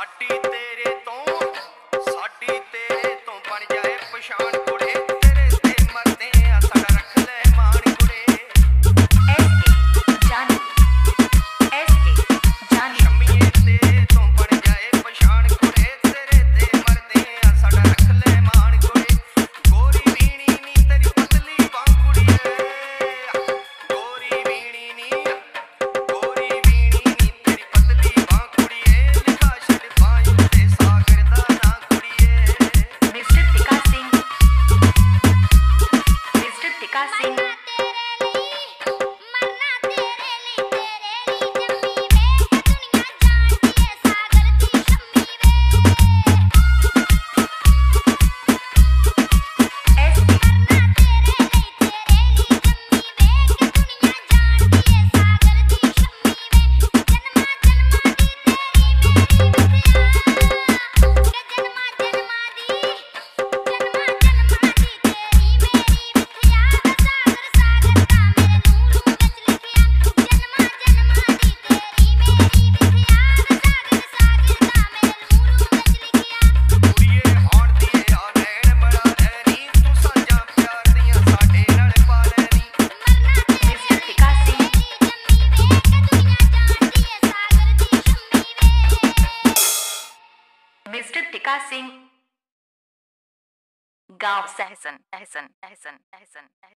ਸਾਡੀ ਤੇਰੇ Gassing. Gauss Essen, Essen, Essen, Essen,